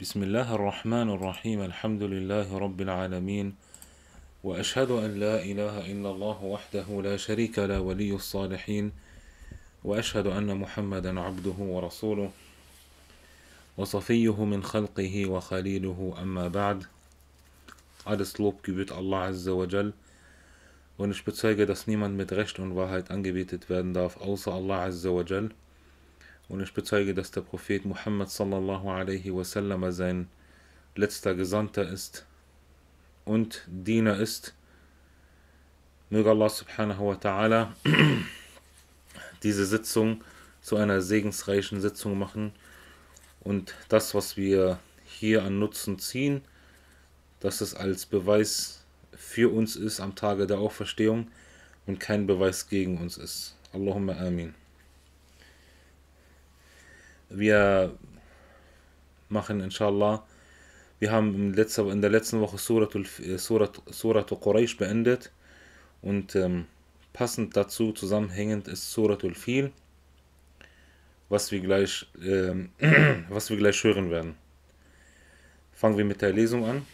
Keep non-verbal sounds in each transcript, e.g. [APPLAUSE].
بسم الله الرحمن الرحيم الحمد لله رب العالمين وأشهد أن لا إله إلا الله وحده لا شريك له ولي الصالحين وأشهد أن محمدا عبده ورسوله وصفيه من خلقه وخليله أما بعد Alles Lob gebührt Allah Azza wa Jal. Und ich bezeuge, dass niemand mit Recht und Wahrheit angebetet werden darf, außer Allah. Und ich bezeuge, dass der Prophet Muhammad sallallahu alaihi wasallam sein letzter Gesandter ist und Diener ist. Möge Allah subhanahu wa ta'ala [CLEARS THROAT] diese Sitzung zu einer segensreichen Sitzung machen und das, was wir hier an Nutzen ziehen, dass es als Beweis für uns ist am Tage der Auferstehung und kein Beweis gegen uns ist. Allahumma amin. Wir machen inshallah, wir haben in, letzter, in der letzten Woche Suratul, Surat, Suratul Quraysh beendet und ähm, passend dazu zusammenhängend ist Suratul Fil, was wir gleich, ähm, [CLEARS THROAT] was wir gleich hören werden. Fangen wir mit der Lesung an.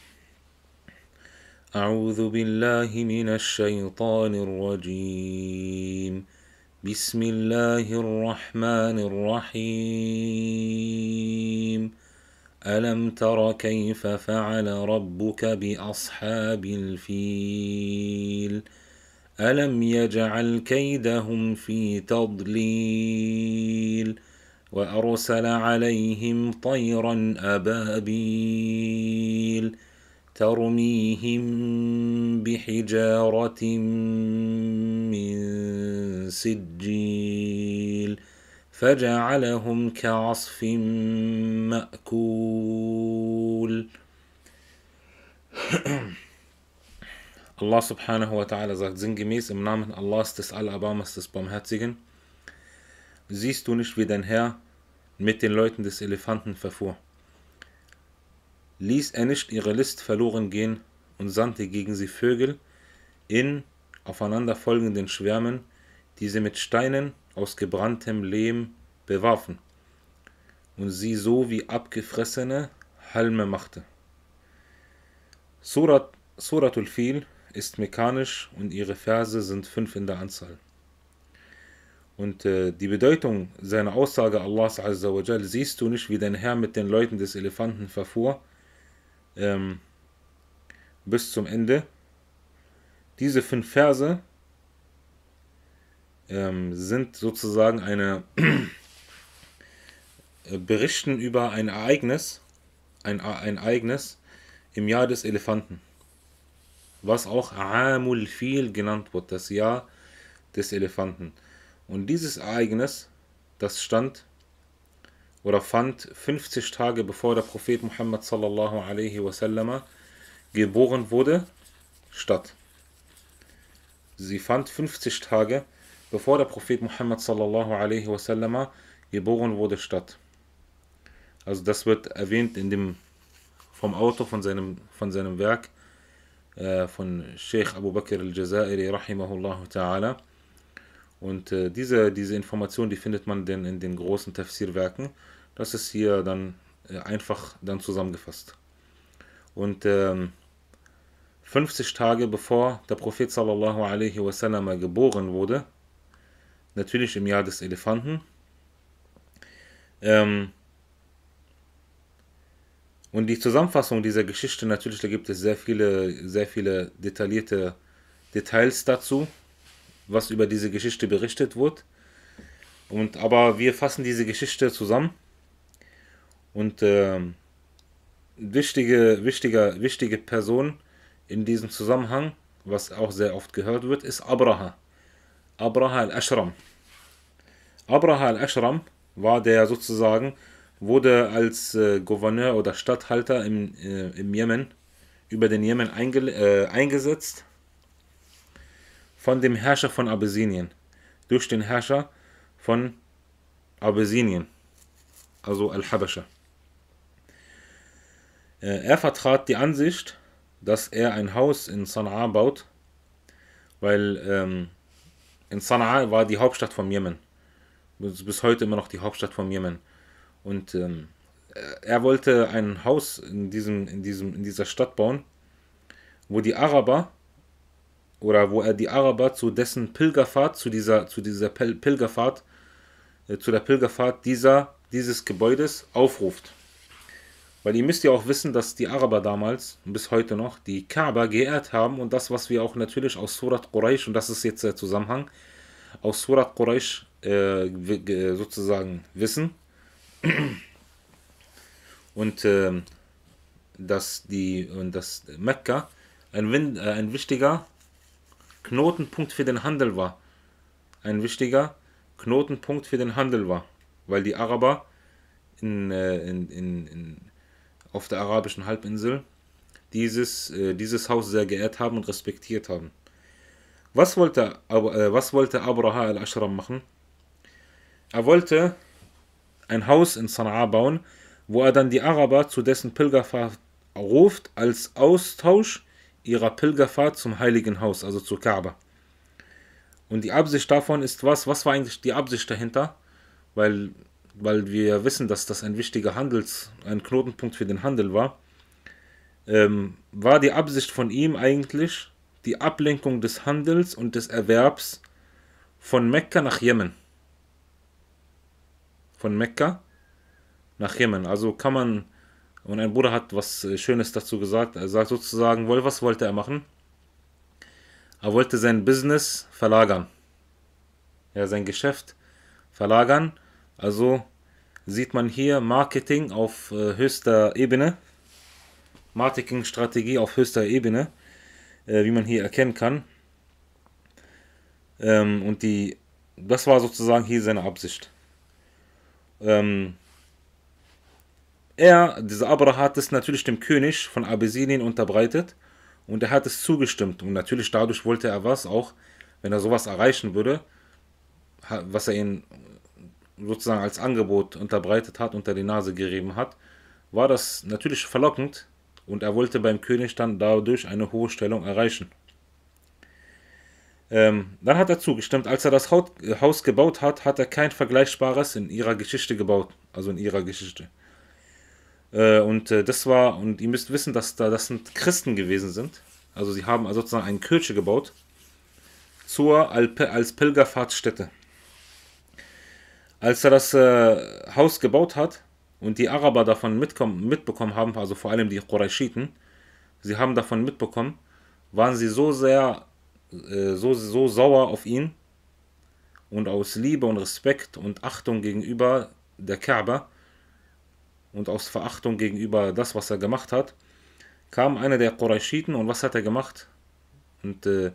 أعوذ بالله من الشيطان الرجيم بسم الله الرحمن الرحيم. ألم تر كيف فعل ربك بأصحاب الفيل؟ ألم يجعل كيدهم في تضليل؟ وأرسل عليهم طيرا أبابيل. ترميهم بحجارة من سجيل فجعلهم كعصف مأكول subhanahu wa ta'ala sagt sinngemäß im Namen Allahs des Allerbarmers des Barmherzigen, siehst du nicht, wie dein Herr mit den Leuten des Elefanten verfuhr? Ließ er nicht ihre List verloren gehen und sandte gegen sie Vögel in aufeinanderfolgenden Schwärmen, die sie mit Steinen aus gebranntem Lehm bewarfen und sie so wie abgefressene Halme machte. Surat, Suratul Fil ist mekanisch und ihre Verse sind fünf in der Anzahl. Und äh, die Bedeutung seiner Aussage Allahs Azza wa Jal, siehst du nicht, wie dein Herr mit den Leuten des Elefanten verfuhr, ähm, bis zum Ende. Diese fünf Verse ähm, sind sozusagen eine berichten über ein Ereignis, ein, ein Ereignis im Jahr des Elefanten, was auch Amul Fil genannt wird, das Jahr des Elefanten. Und dieses Ereignis, das stand oder fand 50 Tage bevor der Prophet Muhammad sallallahu alaihi wasallam geboren wurde, statt. Sie fand 50 Tage bevor der Prophet Muhammad sallallahu alaihi wasallam geboren wurde, statt. Also das wird erwähnt in dem vom Autor von seinem von seinem Werk äh, von Sheikh Abu Bakr al-Jazairi rahimahullah ta'ala. Und äh, diese, diese Information, die findet man denn in den großen Tafsir-Werken. Das ist hier dann äh, einfach dann zusammengefasst. Und ähm, 50 Tage bevor der Prophet sallallahu alaihi wasallam geboren wurde, natürlich im Jahr des Elefanten, ähm, und die Zusammenfassung dieser Geschichte, natürlich, da gibt es sehr viele, sehr viele detaillierte Details dazu, was über diese Geschichte berichtet wird. Und aber wir fassen diese Geschichte zusammen. Und äh, wichtige, wichtige, wichtige Person in diesem Zusammenhang, was auch sehr oft gehört wird, ist Abraha. Abraha al-Ashram. Abraha al-Ashram war der sozusagen wurde als äh, Gouverneur oder Statthalter im, äh, im Jemen über den Jemen einge äh, eingesetzt von dem Herrscher von Abyssinien, durch den Herrscher von Abyssinien, also Al-Habascha. Äh, er vertrat die Ansicht, dass er ein Haus in Sana'a baut, weil ähm, in Sana'a war die Hauptstadt vom Jemen. Bis, heute immer noch die Hauptstadt vom Jemen. Und ähm, er wollte ein Haus in, diesem, in, diesem, in dieser Stadt bauen, wo die Araber oder wo er die Araber zu dessen Pilgerfahrt, zu dieser, zu dieser Pilgerfahrt, äh, zu der Pilgerfahrt dieser, dieses Gebäudes aufruft. Weil ihr müsst ja auch wissen, dass die Araber damals, bis heute noch, die Kaaba geehrt haben und das, was wir auch natürlich aus Surat Quraysh, und das ist jetzt der Zusammenhang, aus Surat Quraysh äh, sozusagen wissen. Und äh, dass, die, und dass Mekka ein, äh, ein wichtiger Knotenpunkt für den Handel war. Ein wichtiger Knotenpunkt für den Handel war. Weil die Araber in, äh, in, in, in auf der arabischen Halbinsel dieses, äh, dieses Haus sehr geehrt haben und respektiert haben. Was wollte, äh, was wollte Abraha al-Ashram machen? Er wollte ein Haus in Sana'a bauen, wo er dann die Araber zu dessen Pilgerfahrt ruft, als Austausch ihrer Pilgerfahrt zum Heiligen Haus, also zur Kaaba. Und die Absicht davon ist was? Was war eigentlich die Absicht dahinter? Weil weil wir wissen, dass das ein wichtiger Handels, ein Knotenpunkt für den Handel war, ähm, war die Absicht von ihm eigentlich die Ablenkung des Handels und des Erwerbs von Mekka nach Jemen. Von Mekka nach Jemen. Also kann man, und ein Bruder hat was äh, Schönes dazu gesagt, er sagt sozusagen, was wollte er machen? Er wollte sein Business verlagern. Ja, sein Geschäft verlagern also sieht man hier Marketing auf äh, höchster Ebene, Marketingstrategie auf höchster Ebene, äh, wie man hier erkennen kann. Ähm, und die, das war sozusagen hier seine Absicht. Ähm, er, dieser Abraham, hat es natürlich dem König von Abyssinien unterbreitet und er hat es zugestimmt. Und natürlich dadurch wollte er was, auch wenn er sowas erreichen würde, was er ihn sozusagen als Angebot unterbreitet hat, unter die Nase gerieben hat, war das natürlich verlockend und er wollte beim König dann dadurch eine hohe Stellung erreichen. Ähm, dann hat er zugestimmt, als er das Haus gebaut hat, hat er kein Vergleichbares in ihrer Geschichte gebaut, also in ihrer Geschichte. Äh, und äh, das war, und ihr müsst wissen, dass da das sind Christen gewesen sind. Also sie haben sozusagen eine Kirche gebaut zur, als Pilgerfahrtsstätte. Als er das äh, Haus gebaut hat und die Araber davon mitbekommen haben, also vor allem die Qurayshiten, sie haben davon mitbekommen, waren sie so sehr, so, so sauer auf ihn und aus Liebe und Respekt und Achtung gegenüber der Kaaba und aus Verachtung gegenüber das, was er gemacht hat, kam einer der Qurayshiten und was hat er gemacht? Und äh,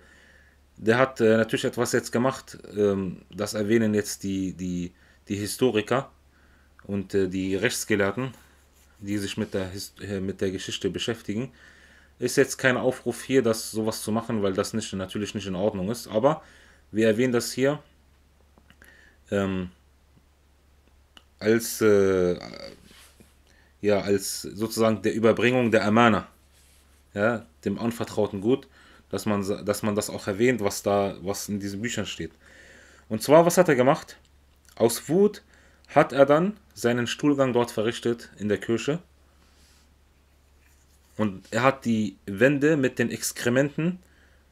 der hat äh, natürlich etwas jetzt gemacht, ähm, das erwähnen jetzt die, die die Historiker und äh, die Rechtsgelehrten, die sich mit der, äh, mit der Geschichte beschäftigen. Ist jetzt kein Aufruf hier, das sowas zu machen, weil das nicht, natürlich nicht in Ordnung ist. Aber wir erwähnen das hier ähm, als, äh, ja, als sozusagen der Überbringung der Amana, ja, dem anvertrauten Gut, dass man, dass man das auch erwähnt, was da, was in diesen Büchern steht. Und zwar, was hat er gemacht? Aus Wut hat er dann seinen Stuhlgang dort verrichtet in der Kirche. Und er hat die Wände mit den Exkrementen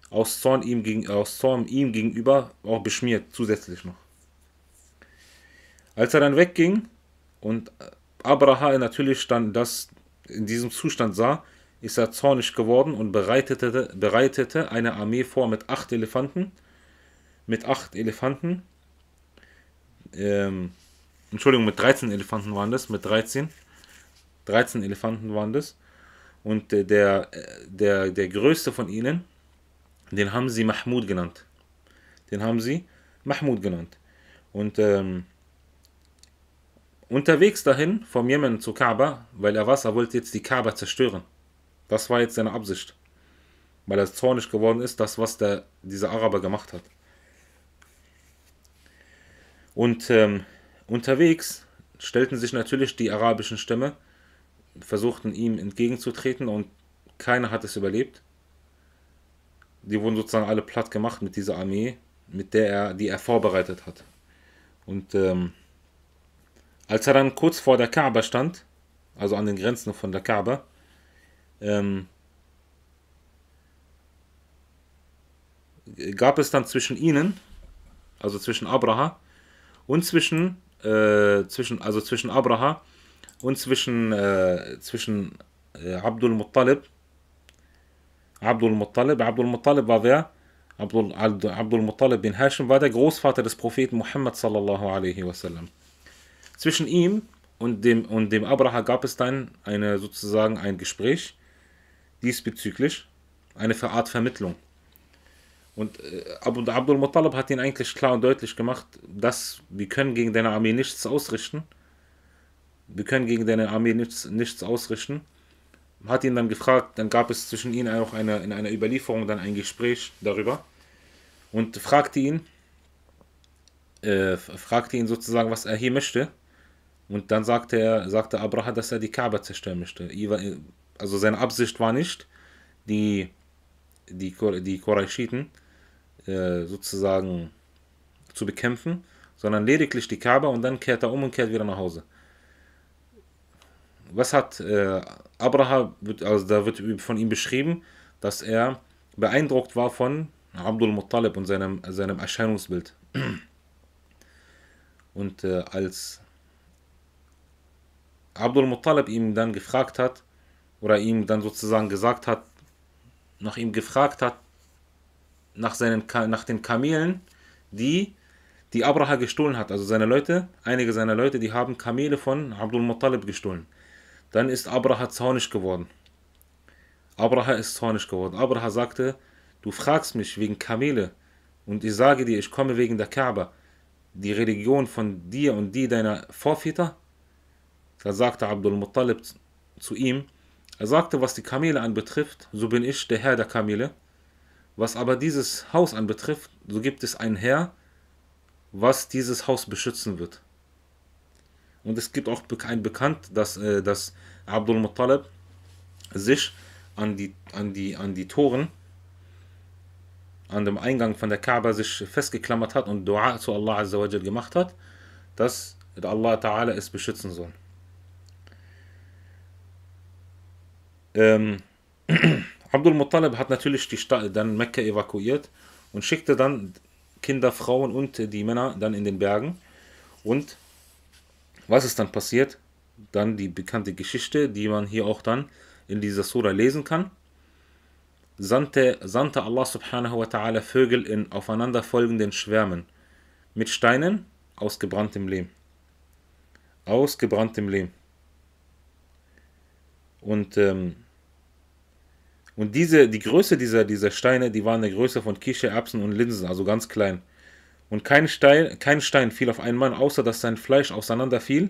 aus Zorn ihm, gegen, aus Zorn ihm gegenüber auch beschmiert, zusätzlich noch. Als er dann wegging und Abraham natürlich dann das in diesem Zustand sah, ist er zornig geworden und bereitete, bereitete eine Armee vor mit acht Elefanten. Mit acht Elefanten ähm, Entschuldigung, mit 13 Elefanten waren das, mit 13. 13 Elefanten waren das. Und äh, der, der, der größte von ihnen, den haben sie Mahmud genannt. Den haben sie Mahmud genannt. Und ähm, unterwegs dahin, vom Jemen zu Kaaba, weil er was, er wollte jetzt die Kaaba zerstören. Das war jetzt seine Absicht. Weil er zornig geworden ist, das, was der, dieser Araber gemacht hat. Und ähm, unterwegs stellten sich natürlich die arabischen Stämme, versuchten ihm entgegenzutreten und keiner hat es überlebt. Die wurden sozusagen alle platt gemacht mit dieser Armee, mit der er, die er vorbereitet hat. Und ähm, als er dann kurz vor der Kaaba stand, also an den Grenzen von der Kaaba, ähm, gab es dann zwischen ihnen, also zwischen Abraha und zwischen, äh, zwischen also zwischen Abraha und zwischen, äh, zwischen äh, Abdul Muttalib. Abdul Muttalib, Abdul Muttalib war wer? Abdul, Abdul Muttalib bin Hashim war der Großvater des Propheten Muhammad sallallahu alaihi wasallam. Zwischen ihm und dem, und dem Abraha gab es dann eine, sozusagen ein Gespräch diesbezüglich, eine Art Vermittlung. Und äh, Abdul Muttalib hat ihn eigentlich klar und deutlich gemacht, dass wir können gegen deine Armee nichts ausrichten. Wir können gegen deine Armee nichts, nichts ausrichten. Hat ihn dann gefragt, dann gab es zwischen ihnen auch eine, in einer Überlieferung dann ein Gespräch darüber und fragte ihn, äh, fragte ihn sozusagen, was er hier möchte. Und dann sagte er, sagte Abraha, dass er die Kaaba zerstören möchte. Also seine Absicht war nicht, die, die, die Quraishiten äh, sozusagen zu bekämpfen, sondern lediglich die Kaaba und dann kehrt er um und kehrt wieder nach Hause. Was hat äh, Abraha, also da wird von ihm beschrieben, dass er beeindruckt war von Abdul Muttalib und seinem, seinem Erscheinungsbild. Und äh, als Abdul Muttalib ihm dann gefragt hat, oder ihm dann sozusagen gesagt hat, nach ihm gefragt hat, nach, seinen, nach den Kamelen, die, die Abraha gestohlen hat. Also seine Leute, einige seiner Leute, die haben Kamele von Abdul Muttalib gestohlen. Dann ist Abraha zornig geworden. Abraha ist zornig geworden. Abraha sagte, du fragst mich wegen Kamele und ich sage dir, ich komme wegen der Kaaba, die Religion von dir und die deiner Vorväter. Da sagte Abdul Muttalib zu ihm, er sagte, was die Kamele anbetrifft, so bin ich der Herr der Kamele. Was aber dieses Haus anbetrifft, so gibt es ein Herr, was dieses Haus beschützen wird. Und es gibt auch ein bekannt, dass, äh, dass Abdul Muttalib sich an die, an, die, an die Toren, an dem Eingang von der Kaaba sich festgeklammert hat und Dua zu Allah Azza gemacht hat, dass Allah Ta'ala es beschützen soll. Ähm, [CLEARS THROAT] Abdul Muttalib hat natürlich die Stadt, dann Mekka evakuiert und schickte dann Kinder, Frauen und die Männer dann in den Bergen. Und was ist dann passiert? Dann die bekannte Geschichte, die man hier auch dann in dieser Sura lesen kann. Sandte, sandte Allah subhanahu wa ta'ala Vögel in aufeinanderfolgenden Schwärmen mit Steinen aus gebranntem Lehm. Aus gebranntem Lehm. Und ähm, und diese, die Größe dieser, dieser Steine, die waren der Größe von Kische, Erbsen und Linsen, also ganz klein. Und kein Stein, kein Stein fiel auf einen Mann, außer dass sein Fleisch auseinanderfiel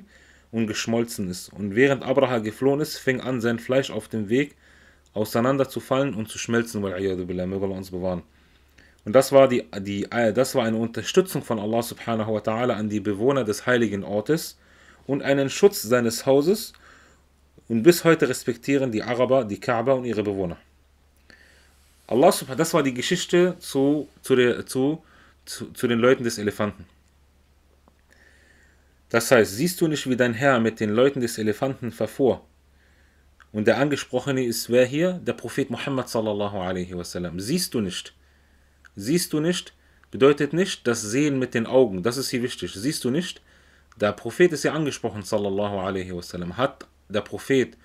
und geschmolzen ist. Und während Abraha geflohen ist, fing an, sein Fleisch auf dem Weg auseinanderzufallen und zu schmelzen, möge Allah uns bewahren. Und das war, die, die, das war eine Unterstützung von Allah subhanahu wa ta'ala an die Bewohner des heiligen Ortes und einen Schutz seines Hauses. Und bis heute respektieren die Araber die Kaaba und ihre Bewohner. Allah subhanahu das war die Geschichte zu, zu, der, zu, zu, zu den Leuten des Elefanten. Das heißt, siehst du nicht, wie dein Herr mit den Leuten des Elefanten verfuhr? Und der Angesprochene ist wer hier? Der Prophet Muhammad sallallahu alaihi wasallam. Siehst du nicht? Siehst du nicht? Bedeutet nicht das Sehen mit den Augen. Das ist hier wichtig. Siehst du nicht? Der Prophet ist ja angesprochen sallallahu alaihi wasallam. Hat der Prophet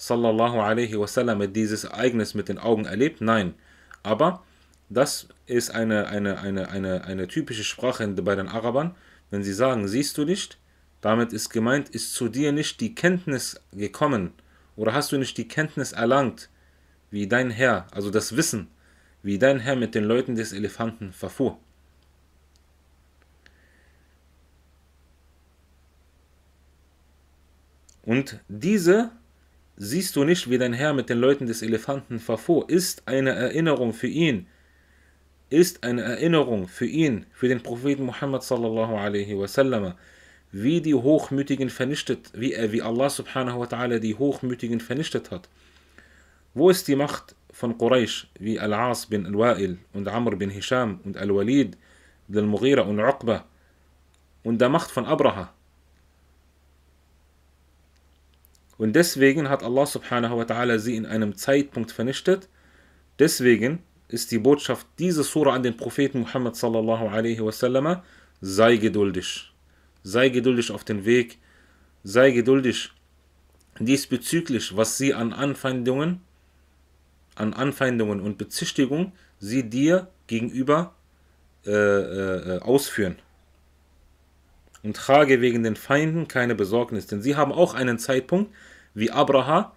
sallallahu alaihi wasallam dieses Ereignis mit den Augen erlebt? Nein. Aber das ist eine, eine, eine, eine, eine typische Sprache bei den Arabern. Wenn sie sagen, siehst du nicht, damit ist gemeint, ist zu dir nicht die Kenntnis gekommen oder hast du nicht die Kenntnis erlangt, wie dein Herr, also das Wissen, wie dein Herr mit den Leuten des Elefanten verfuhr. Und diese Siehst du nicht, wie dein Herr mit den Leuten des Elefanten verfuhr? Ist eine Erinnerung für ihn. Ist eine Erinnerung für ihn, für den Propheten Muhammad sallallahu alaihi wasallam, wie die Hochmütigen vernichtet, wie er, wie Allah subhanahu wa ta'ala die Hochmütigen vernichtet hat. Wo ist die Macht von Quraysh, wie Al-As bin Al-Wa'il und Amr bin Hisham und Al-Walid bin Al-Mughira und Uqba und der Macht von Abraha? Und deswegen hat Allah subhanahu wa ta'ala sie in einem Zeitpunkt vernichtet. Deswegen ist die Botschaft dieser Sura an den Propheten Muhammad sallallahu alaihi wasallam, sei geduldig. Sei geduldig auf den Weg. Sei geduldig diesbezüglich, was sie an Anfeindungen, an Anfeindungen und Bezichtigung sie dir gegenüber äh, äh, ausführen. Und trage wegen den Feinden keine Besorgnis, denn sie haben auch einen Zeitpunkt, wie Abraha,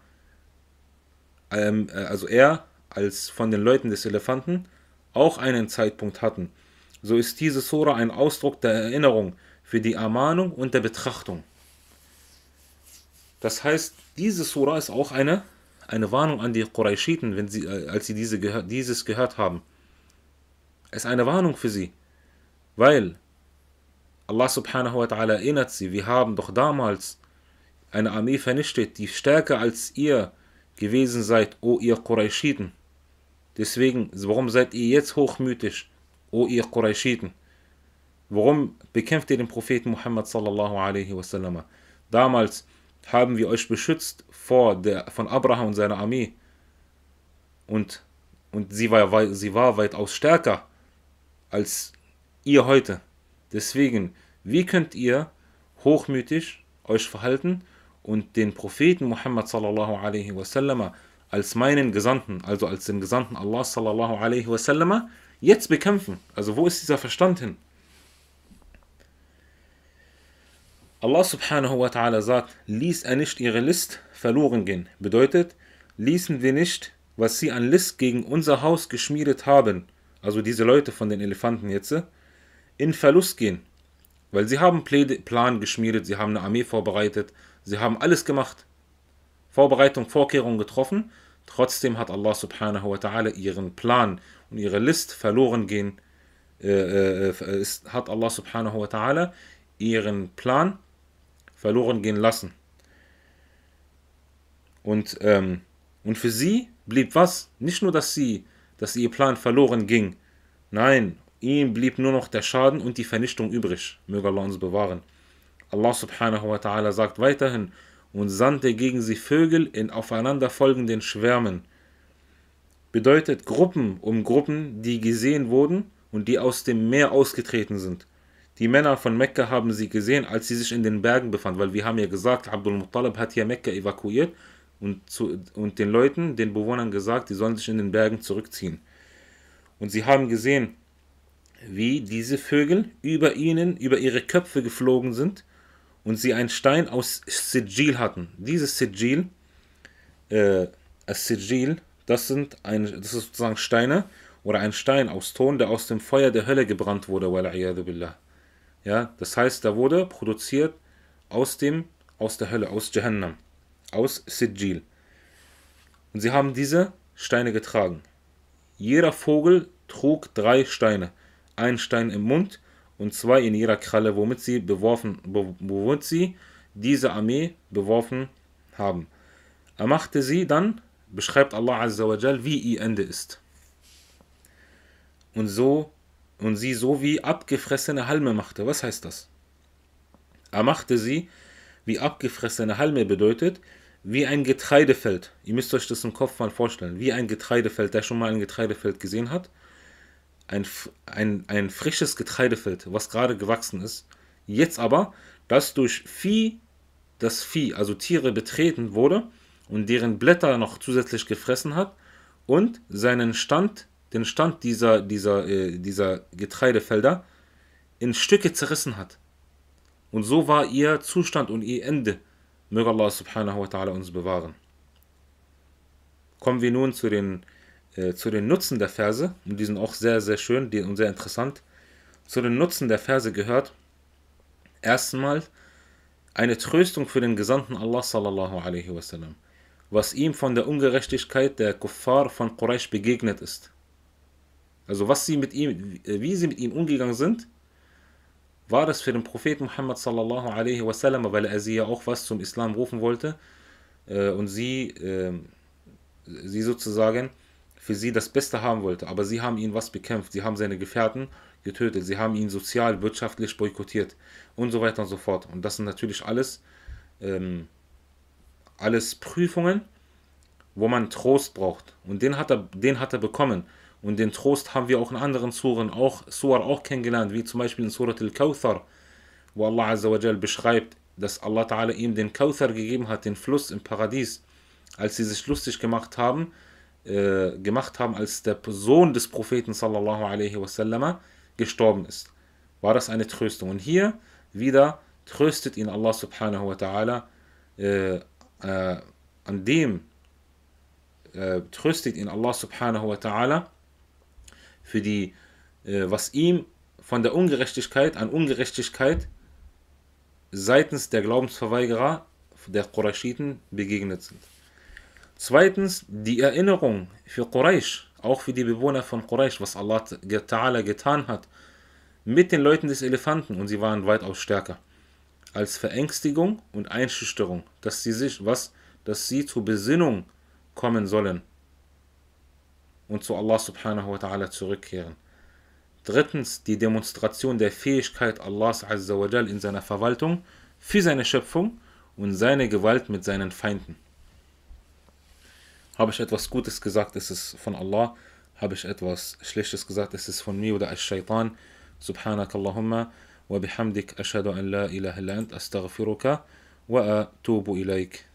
ähm, äh, also er als von den Leuten des Elefanten, auch einen Zeitpunkt hatten. So ist diese Sura ein Ausdruck der Erinnerung für die Ermahnung und der Betrachtung. Das heißt, diese Sura ist auch eine, eine Warnung an die Qurayshiten, wenn sie, äh, als sie diese, dieses gehört haben. Es ist eine Warnung für sie, weil Allah subhanahu wa ta'ala erinnert sie, wir haben doch damals eine Armee vernichtet, die stärker als ihr gewesen seid, o ihr Qurayshiten. Deswegen, warum seid ihr jetzt hochmütig, o ihr Qurayshiten? Warum bekämpft ihr den Propheten Muhammad sallallahu alaihi wasallam? Damals haben wir euch beschützt vor der, von Abraham und seiner Armee. Und, und sie, war, sie war weitaus stärker als ihr heute. Deswegen, wie könnt ihr hochmütig euch verhalten und den Propheten Muhammad sallallahu alaihi wasallam als meinen Gesandten, also als den Gesandten Allah sallallahu alaihi wasallam, jetzt bekämpfen? Also wo ist dieser Verstand hin? Allah subhanahu wa ta'ala sagt, ließ er nicht ihre List verloren gehen. Bedeutet, ließen wir nicht, was sie an List gegen unser Haus geschmiedet haben, also diese Leute von den Elefanten jetzt, in Verlust gehen. Weil sie haben Plan geschmiedet, sie haben eine Armee vorbereitet, sie haben alles gemacht. Vorbereitung, Vorkehrungen getroffen. Trotzdem hat Allah subhanahu wa ta'ala ihren Plan und ihre List verloren gehen. Äh, äh, ist, hat Allah subhanahu wa ta'ala ihren Plan verloren gehen lassen. Und, ähm, und für sie blieb was? Nicht nur, dass sie, dass ihr Plan verloren ging. Nein, ihm blieb nur noch der Schaden und die Vernichtung übrig. Möge Allah uns bewahren. Allah subhanahu wa ta'ala sagt weiterhin, und sandte gegen sie Vögel in aufeinanderfolgenden Schwärmen. Bedeutet Gruppen um Gruppen, die gesehen wurden und die aus dem Meer ausgetreten sind. Die Männer von Mekka haben sie gesehen, als sie sich in den Bergen befanden, weil wir haben ja gesagt, Abdul Muttalib hat hier Mekka evakuiert und, zu, und den Leuten, den Bewohnern gesagt, die sollen sich in den Bergen zurückziehen. Und sie haben gesehen, wie diese Vögel über ihnen, über ihre Köpfe geflogen sind und sie einen Stein aus Sijil hatten. Dieses Sijil, äh, Sijil, das sind ein, das ist sozusagen Steine oder ein Stein aus Ton, der aus dem Feuer der Hölle gebrannt wurde. Ja, das heißt, da wurde produziert aus dem, aus der Hölle, aus Jahannam, aus Sijil. Und sie haben diese Steine getragen. Jeder Vogel trug drei Steine. Ein Stein im Mund und zwei in ihrer Kralle, womit sie beworfen, womit sie diese Armee beworfen haben. Er machte sie dann, beschreibt Allah Azza wa Jal, wie ihr Ende ist. Und so und sie so wie abgefressene Halme machte. Was heißt das? Er machte sie wie abgefressene Halme bedeutet, wie ein Getreidefeld. Ihr müsst euch das im Kopf mal vorstellen. Wie ein Getreidefeld, der schon mal ein Getreidefeld gesehen hat. Ein, ein, ein frisches Getreidefeld, was gerade gewachsen ist. Jetzt aber, das durch Vieh, das Vieh, also Tiere betreten wurde und deren Blätter noch zusätzlich gefressen hat und seinen Stand den Stand dieser, dieser, äh, dieser Getreidefelder in Stücke zerrissen hat. Und so war ihr Zustand und ihr Ende. Möge Allah subhanahu wa ta'ala uns bewahren. Kommen wir nun zu den, äh, zu den Nutzen der Verse. Und die sind auch sehr, sehr schön und sehr interessant. Zu den Nutzen der Verse gehört erstmal eine Tröstung für den Gesandten Allah sallallahu alaihi wasallam, was ihm von der Ungerechtigkeit der Kuffar von Quraysh begegnet ist. Also was sie mit ihm, wie sie mit ihm umgegangen sind, war das für den Propheten Muhammad sallallahu alaihi wasallam, weil er sie ja auch was zum Islam rufen wollte äh, und sie, äh, sie sozusagen für sie das Beste haben wollte. Aber sie haben ihn was bekämpft, sie haben seine Gefährten getötet, sie haben ihn sozial, wirtschaftlich boykottiert und so weiter und so fort. Und das sind natürlich alles, ähm, alles Prüfungen, wo man Trost braucht. Und den hat er, den hat er bekommen. Und den Trost haben wir auch in anderen Suren, auch Surah auch kennengelernt, wie zum Beispiel in Surat al-Kawthar, wo Allah Azza beschreibt, dass Allah Ta'ala ihm den Kawthar gegeben hat, den Fluss im Paradies, als sie sich lustig gemacht haben, äh, gemacht haben, als der Sohn des Propheten sallallahu alaihi wasallam gestorben ist. War das eine Tröstung. Und hier wieder tröstet ihn Allah subhanahu wa ta'ala äh, äh, an dem äh, tröstet ihn Allah subhanahu wa ta'ala für die, äh, was ihm von der Ungerechtigkeit an Ungerechtigkeit seitens der Glaubensverweigerer der Qurayshiten begegnet sind. Zweitens die Erinnerung für Quraysh, auch für die Bewohner von Quraysh, was Allah Ta'ala getan hat mit den Leuten des Elefanten und sie waren weitaus stärker als Verängstigung und Einschüchterung, dass sie sich was, dass sie zur Besinnung kommen sollen und zu Allah subhanahu wa ta'ala zurückkehren. Drittens die Demonstration der Fähigkeit Allahs azza in seiner Verwaltung für seine Schöpfung und seine Gewalt mit seinen Feinden. Habe ich etwas Gutes gesagt, ist es von Allah. Habe ich etwas Schlechtes gesagt, ist es von mir oder als Shaitan. سبحانك اللهم وبحمدك أشهد أن لا إله إلا أنت أستغفرك وأتوب إليك